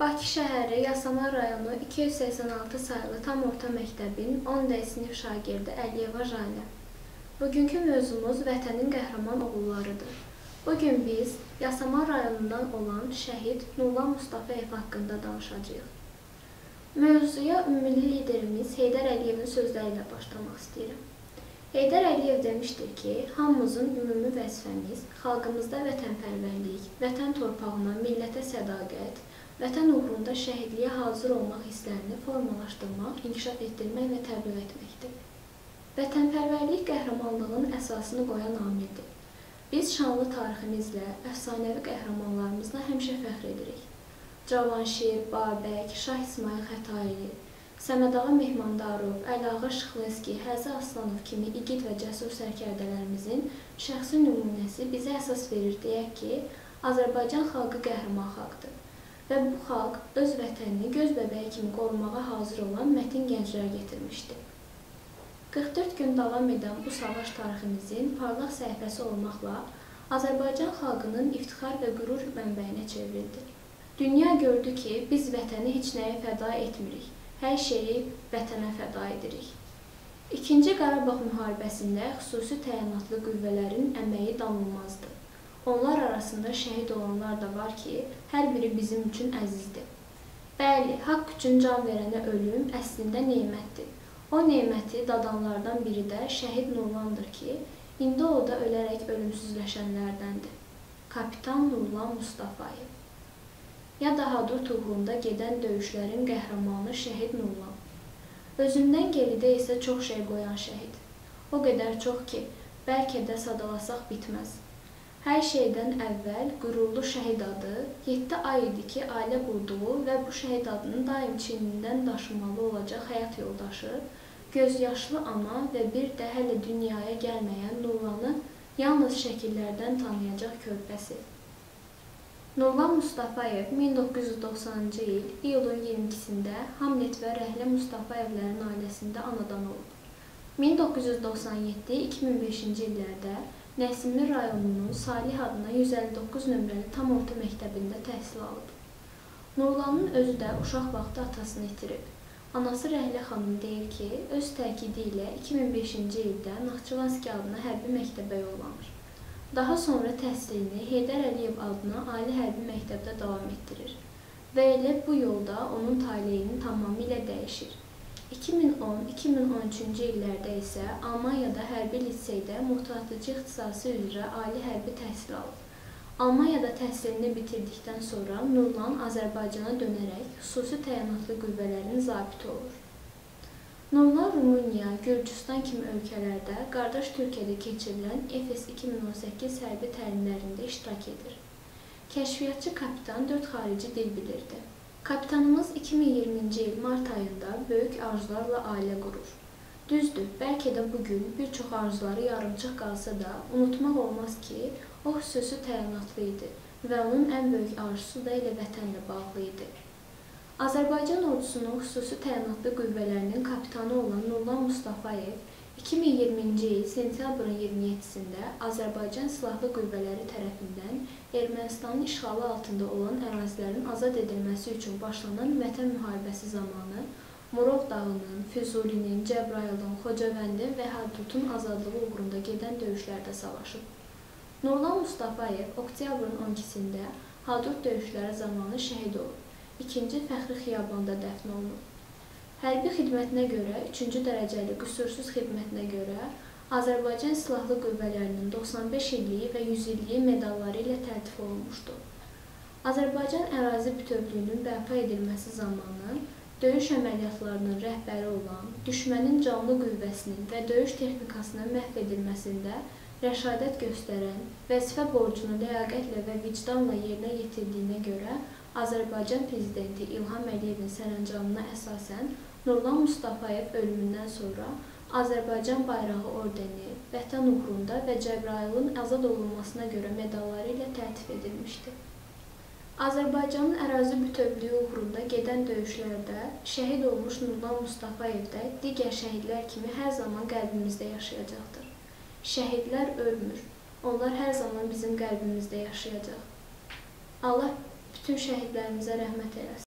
Bakı şəhəri Yasamal rayonu 286 saylı tam orta məktəbin 10D sinif şagirdi Əliyeva Jalə. Bugünkü mövzumuz vətənin qəhrəman oğullarıdır. Bu gün biz Yasamal rayonundan olan şəhid Nurlan Mustafayev haqqında danışacağıq. Mövzuya ümummilli liderimiz Heydər Əliyevin sözləri ilə başlamaq istəyirəm. Heydər Əliyev demişdir ki, hamımızın ümumi vəzifəmiz xalqımızda vətənpərvərlik, vətən torpağına, millətə sədaqət, vətən uğrunda şəhidliyə hazır olmaq hisslərini formalaşdırmaq, inkişaf etdirmək və təbliğ etməkdir. Vətənpərvərlik qəhrəmanlığın əsasını qoyan amildir. Biz şanlı tariximizlə, əfsanəvi qəhrəmanlarımızla həmişə fəxr edirik. Cavanşir, Babək, Şah İsmail Xətayi, Səmədağa Mehmandarov, Əlağa Şıxlinski, Həzi Aslanov kimi igid və cəsur sərkərdələrimizin şəxsi nümunəsi bizə əsas verir deyək ki, Azərbaycan xalqı qəhrəman xalqdır və bu xalq öz vətənini göz bəbəyi kimi qorumağa hazır olan mətin gənclər getirmişdi. 44 gün davam edən bu savaş tariximizin parlaq səhifəsi olmaqla Azərbaycan xalqının iftixar və qürur mənbəyinə çevrildi. Dünya gördü ki, biz vətəni heç nəyə fəda etmirik, hər şeyi vətənə fəda edirik. İkinci Qarabağ müharibəsində xüsusi təyinatlı qüvvələrin əməyi danılmazdı. Onlar arasında şəhid olanlar da var ki, hər biri bizim üçün əzizdir. Bəli, haqq üçün can verənə ölüm əslində nemətdir. O neməti dadanlardan biri də şəhid Nurlandır ki, indi o da ölərək ölümsüzləşənlərdəndir. Kapitan Nurlan Mustafayev Ya da Hadut uğrunda gedən döyüşlərin qəhrəmanı şəhid Nurlan. Özündən geridə isə çox şey qoyan şəhid. O qədər çox ki, bəlkə də sadalasaq bitməz. Hər şeydən əvvəl qürurlu şəhid adı 7 ay idi ki, ailə qurduğu və bu şəhid adını daim çiynindən daşımalı olacaq həyat yoldaşı, gözyaşlı ana və bir də hələ dünyaya gəlməyən Nurlanı yalnız şəkillərdən tanıyacaq körpəsi. Nurlan Mustafayev 1990-cı il iyulun 22-sində Hamlet və Rəhlə Mustafayevlərin ailəsində anadan olub. 1997-2005-ci illərdə Nəsimi rayonunun Salih adına 159 nömrəli tam orta məktəbində təhsil alıb. Nurlanın özü də uşaq vaxtı atasını itirib. Anası Rəhlə xanım deyir ki, öz təkidi ilə 2005-ci ildə Naxçıvanski adına hərbi məktəbə yollanır. Daha sonra təhsilini Heydər Əliyev adına Ali Hərbi Məktəbdə davam etdirir və elə bu yolda onun taleyinin tamamilə dəyişir. 2010-2013-cü illərdə isə Almaniyada hərbi liseydə muhtatıcı ixtisası üzrə ali hərbi təhsil alıb. Almaniyada təhsilini bitirdikdən sonra Nurlan Azərbaycana dönərək xüsusi təyinatlı qüvvələrin zabiti olur. Nurlan Rumıniya, Gürcüstan kimi ölkələrdə qardaş Türkiyədə keçirilən EFES 2018 hərbi təlimlərində iştirak edir. Kəşfiyyatçı kapitan 4 xarici dil bilirdi. Kapitanımız 2020-ci il mart böyük arzularla ailə qurur. Düzdür, bəlkə də bu gün bir çox arzuları yarımçıq qalsa da, unutmaq olmaz ki, o xüsusi təyinatlı idi və onun ən böyük arzusu da elə vətənlə bağlı idi. Azərbaycan ordusunun xüsusi təyinatlı qüvvələrinin kapitanı olan Nurlan Mustafayev 2020-ci il sentyabrın 27-sində Azərbaycan Silahlı Qüvvələri tərəfindən Ermənistanın işğalı altında olan ərazilərin azad edilməsi üçün başlanan Vətən müharibəsi zamanı Murov dağının, Füzulinin, Cəbrayılın, Xocavəndin və Hardutun azadlığı uğrunda gedən döyüşlərdə savaşıb. Nurlan Mustafayev oktyabrın 12-sində Hadut döyüşləri zamanı şəhid olub. İkinci Fəxri Xiyabanda dəfn olunub. Hərbi xidmətinə görə, 3-cü dərəcəli qüsursuz xidmətinə görə Azərbaycan Silahlı Qüvvələrinin 95 illiyi və 100 illiyi medalları ilə təltif olunmuşdur. Azərbaycan ərazi bütövlüyünün bərpa edilməsi zamanı döyüş əməliyyatlarının rəhbəri olan, düşmənin canlı qüvvəsinin və döyüş texnikasının məhv edilməsində rəşadət göstərən, vəzifə borcunu ləyaqətlə və vicdanla yerinə yetirdiyinə görə Azərbaycan Prezidenti İlham Əliyevin sərəncamına əsasən Nurlan Mustafayev ölümündən sonra Azərbaycan bayrağı ordeni, Vətən uğrunda və Cəbrayılın azad olunmasına görə medalları ilə təltif edilmişdi. Azərbaycanın ərazi bütövlüyü uğrunda gedən döyüşlərdə şəhid olmuş Nurlan Mustafayev də digər şəhidlər kimi hər zaman qəlbimizdə yaşayacaqdır. Şəhidlər ölmür. Onlar hər zaman bizim qəlbimizdə yaşayacaq. Allah bütün şəhidlərimizə rəhmət eləsin.